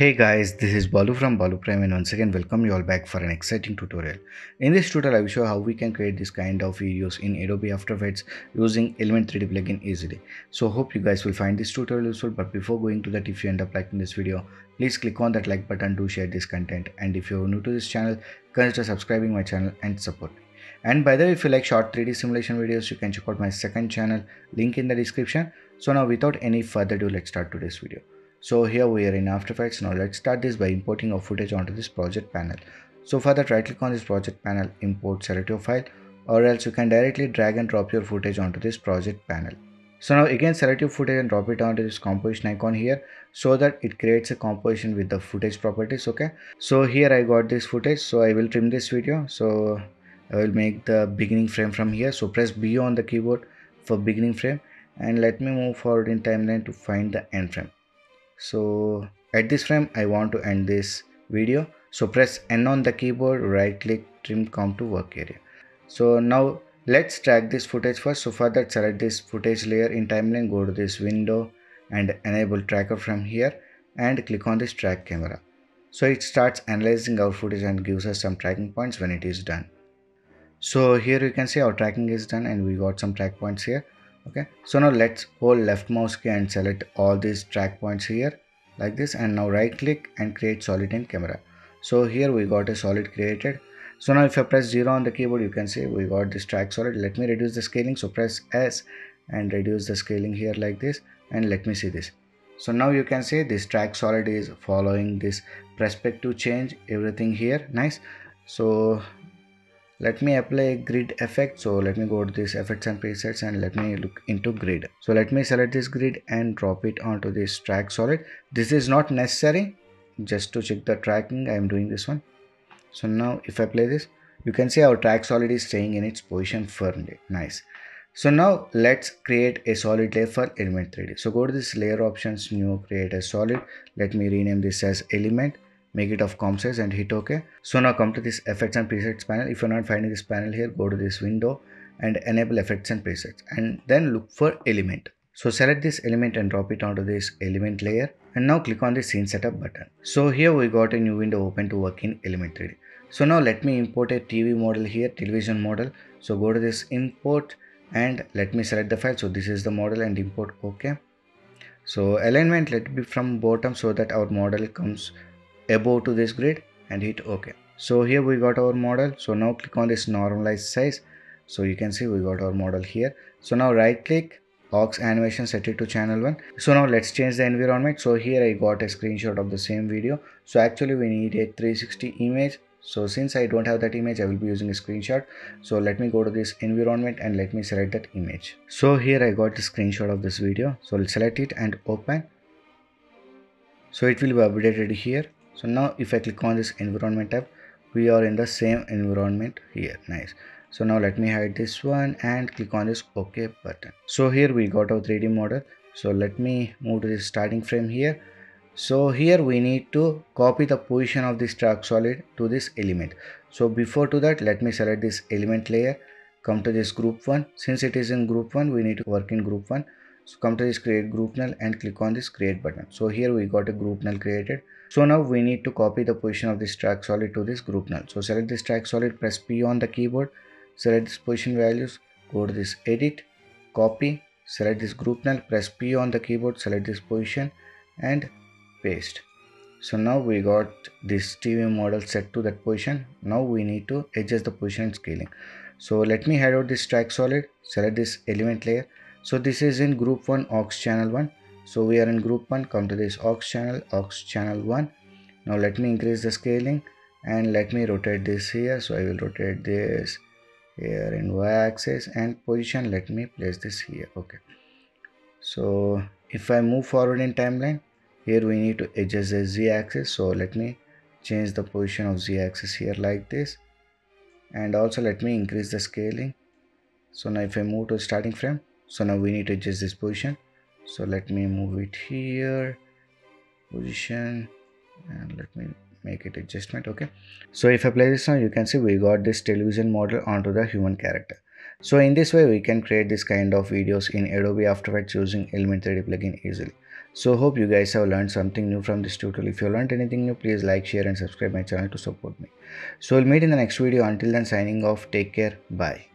Hey guys, this is Balu from Balu Prime and once again welcome you all back for an exciting tutorial. In this tutorial I will show how we can create this kind of videos in Adobe After Effects using Element 3D plugin easily. So hope you guys will find this tutorial useful but before going to that if you end up liking this video, please click on that like button to share this content and if you are new to this channel, consider subscribing my channel and support me. And by the way, if you like short 3D simulation videos, you can check out my second channel, link in the description. So now without any further ado, let's start today's video. So here we are in After Effects. Now let's start this by importing our footage onto this project panel. So for that right click on this project panel, import select your file or else you can directly drag and drop your footage onto this project panel. So now again select your footage and drop it onto this composition icon here so that it creates a composition with the footage properties okay. So here I got this footage so I will trim this video. So I will make the beginning frame from here. So press B on the keyboard for beginning frame and let me move forward in timeline to find the end frame so at this frame i want to end this video. So press n on the keyboard right click trim comp to work area. So now let's track this footage first. So for that select this footage layer in timeline go to this window and enable tracker from here and click on this track camera. So it starts analyzing our footage and gives us some tracking points when it is done. So here you can see our tracking is done and we got some track points here okay? So now let's hold left mouse key and select all these track points here like this and now right click and create solid in camera. So here we got a solid created. So now if I press 0 on the keyboard you can see we got this track solid. Let me reduce the scaling. So press S and reduce the scaling here like this and let me see this. So now you can see this track solid is following this perspective change everything here. Nice. So let me apply grid effect. So let me go to this effects and presets and let me look into grid. So let me select this grid and drop it onto this track solid. This is not necessary. Just to check the tracking i am doing this one. So now if i play this you can see our track solid is staying in its position firmly. Nice. So now let's create a solid layer for element 3d so go to this layer options new create a solid. Let me rename this as element make it of comp size and hit ok so now come to this effects and presets panel. If you're not finding this panel here go to this window and enable effects and presets and then look for element. So select this element and drop it onto this element layer and now click on the scene setup button. So here we got a new window open to work in element 3d so now let me import a tv model here television model. So go to this import and let me select the file. So this is the model and import ok so alignment let be from bottom so that our model comes above to this grid and hit ok. So here we got our model. So now click on this normalize size. So you can see we got our model here. So now right click aux animation set it to channel 1 so now let's change the environment. So here i got a screenshot of the same video. So actually we need a 360 image. So since i don't have that image i will be using a screenshot. So let me go to this environment and let me select that image. So here i got the screenshot of this video. So i'll select it and open. So it will be updated here so now if i click on this environment tab we are in the same environment here. Nice. So now let me hide this one and click on this ok button. So here we got our 3d model. So let me move to the starting frame here. So here we need to copy the position of this track solid to this element. So before to that let me select this element layer. Come to this group one. Since it is in group one we need to work in group one so come to this create group null and click on this create button so here we got a group null created so now we need to copy the position of this track solid to this group null. So select this track solid, press P on the keyboard, select this position values, go to this edit, copy, select this group null, press P on the keyboard, select this position and paste. So now we got this TV model set to that position. Now we need to adjust the position scaling. So let me hide out this track solid, select this element layer. So this is in group 1 aux channel 1 so we are in group 1 come to this aux channel aux channel 1 now let me increase the scaling and let me rotate this here. So i will rotate this here in y-axis and position. Let me place this here. Okay. So if i move forward in timeline here we need to adjust the z-axis. So let me change the position of z-axis here like this. And also let me increase the scaling. So now if i move to starting frame so now we need to adjust this position so let me move it here position and let me make it adjustment okay so if i play this now you can see we got this television model onto the human character So in this way we can create this kind of videos in Adobe After Effects using Element 3D plugin easily. So hope you guys have learned something new from this tutorial. If you learned anything new please like, share and subscribe my channel to support me. So we'll meet in the next video. Until then signing off. Take care. Bye.